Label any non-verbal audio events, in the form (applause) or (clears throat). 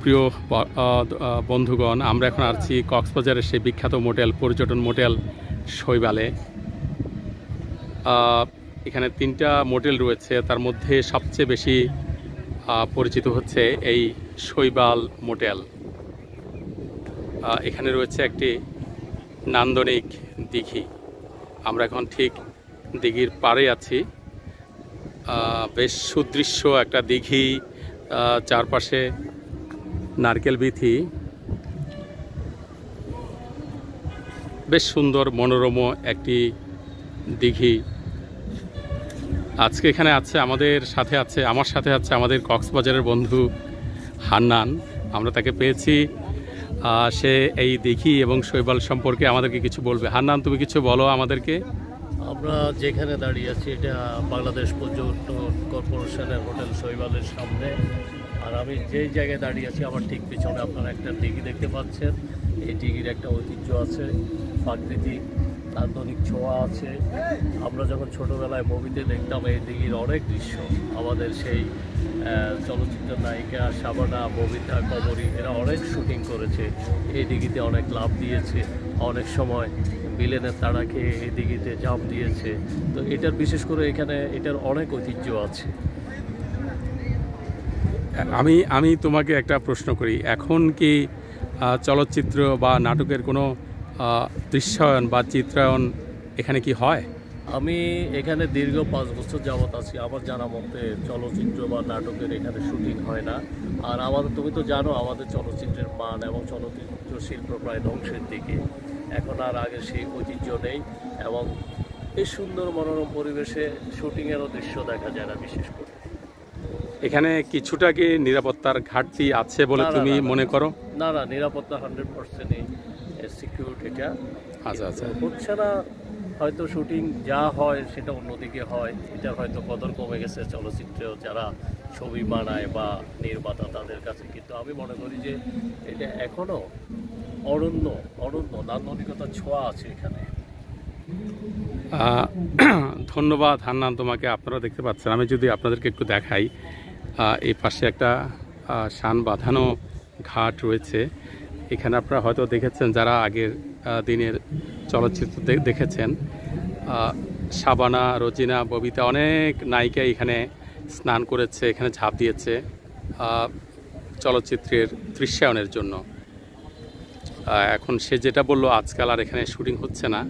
প্রিয় বন্ধুগণ, আমরা এখন আছি কক্সবাজারের সেই বিখ্যাত মোটেল, পর্যটন মোটেল শৈবালে। এখানে তিনটা মোটেল রয়েছে, তার মধ্যে সবচেয়ে বেশি পরিচিত হচ্ছে এই শৈবাল মোটেল। এখানে রয়েছে একটি নান্দনিক দিঘি। আমরা এখন ঠিক দিঘির পাড়ে আছি। বেশ সুদৃশ্য একটা দিঘি চারপাশে নারকেল বিথি। বেশ সুন্দর, মনোরম একটি দিঘি। আজকে এখানে আছে আমাদের সাথে আছে, আমার সাথে আছে আমাদের কক্সবাজারের বন্ধু হান্নান। আমরা তাকে পেয়েছি। সে এই দিঘি এবং শৈবাল সম্পর্কে আমাদেরকে কিছু বলবে। হান্নান, তুমি কিছু বলো আমাদেরকে। আমরা যেখানে দাঁড়িয়ে আছি, এটা বাংলাদেশ পর্যটন কর্পোরেশনের হোটেল শৈবালের সামনে। আর আমি যেই জায়গায় দাঁড়িয়ে আছি, আমার ঠিক পিছনে আপনারা একটা ডিগি দেখতে পাচ্ছেন। এই ডিগির একটা ঐতিহ্য আছে, প্রাকৃতিক নান্দনিক ছোঁয়া আছে। আমরা যখন ছোটোবেলায় মুভিতে দেখতাম এই দিঘির অনেক দৃশ্য, আমাদের সেই চলচ্চিত্র নায়িকা সাবানা, ববিতা, কবরী, এরা অনেক শুটিং করেছে। এই দিঘিতে অনেক লাভ দিয়েছে, অনেক সময় বিলেনের তাড়া খেয়ে এই দিঘিতে জাম দিয়েছে। তো এটার বিশেষ করে এখানে এটার অনেক ঐতিহ্য আছে। আমি আমি তোমাকে একটা প্রশ্ন করি। এখন কি চলচ্চিত্র বা নাটকের কোনো দৃশ্যায়ন বা চিত্রায়ন এখানে কি হয়? আমি এখানে দীর্ঘ পাঁচ বছর যাবত আছি। আমার জানা মতে চলচ্চিত্র বা নাটকের এখানে শুটিং হয় না। আর আমাদের, তুমি তো জানো আমাদের চলচ্চিত্রের মান এবং চলচ্চিত্র শিল্প প্রায় ধ্বংসের দিকে। এখন আর আগে সেই ঐতিহ্য নেই এবং এই সুন্দর মনোরম পরিবেশে শুটিংয়েরও দৃশ্য দেখা যায় না বিশেষ করে। এখানে কিছুটা কি নিরাপত্তার ঘাটতি আছে বলে তুমি। মনে করো? না না নিরাপত্তা হান্ড্রেড পার্সেন্টই সিকিউরিটিটা আচ্ছা আচ্ছা। হচ্ছে না হয়তো শুটিং যা হয় সেটা অন্যদিকে হয় এটা হয়তো কদর কমে গেছে চলচ্চিত্রে যারা ছবি বানায় বা নির্মাতা তাদের কাছে। কিন্তু আমি মনে করি যে এটা এখনও অরণ্য অরণ্য নান্দনিকতার ছোঁয়া আছে এখানে। (clears throat) ধন্যবাদ হান্নান তোমাকে আপনারা দেখতে পাচ্ছেন। আমি যদি আপনাদেরকে একটু দেখাই এই পাশে একটা শান বাঁধানো ঘাট রয়েছে। এখানে আপনারা হয়তো দেখেছেন যারা আগের দিনের চলচ্চিত্র দেখেছেন সাবানা রোজিনা, ববিতা অনেক নায়িকা এখানে স্নান করেছে, এখানে ঝাঁপ দিয়েছে চলচ্চিত্রের দৃশ্যায়নের জন্য। এখন সে যেটা বলল, আজকাল আর এখানে শুটিং হচ্ছে না।